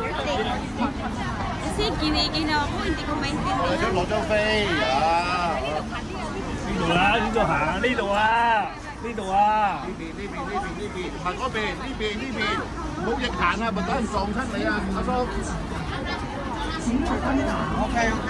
你先見你見到，我唔知个名點啊。想攞张飛啊！呢度啊，呢度行，呢度啊，呢度啊。呢邊呢邊呢邊呢邊，唔係嗰邊，呢邊呢邊，冇嘢行啊，咪等人撞親你啊，阿叔。請坐。OK OK。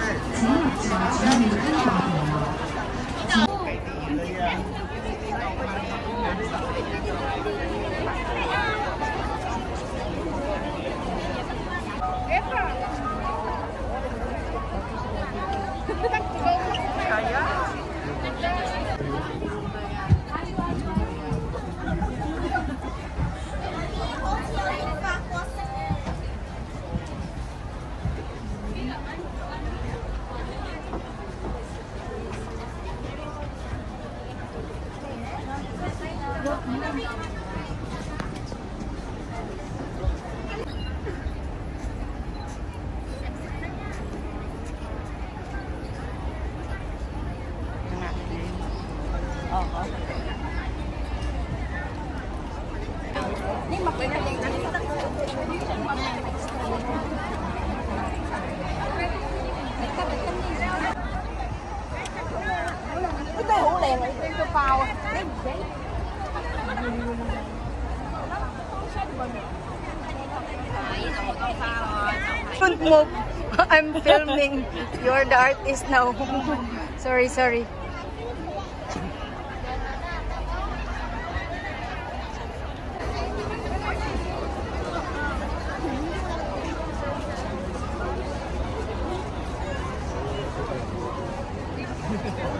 Anyway. Don't move. I'm filming. You're the artist now. sorry, sorry.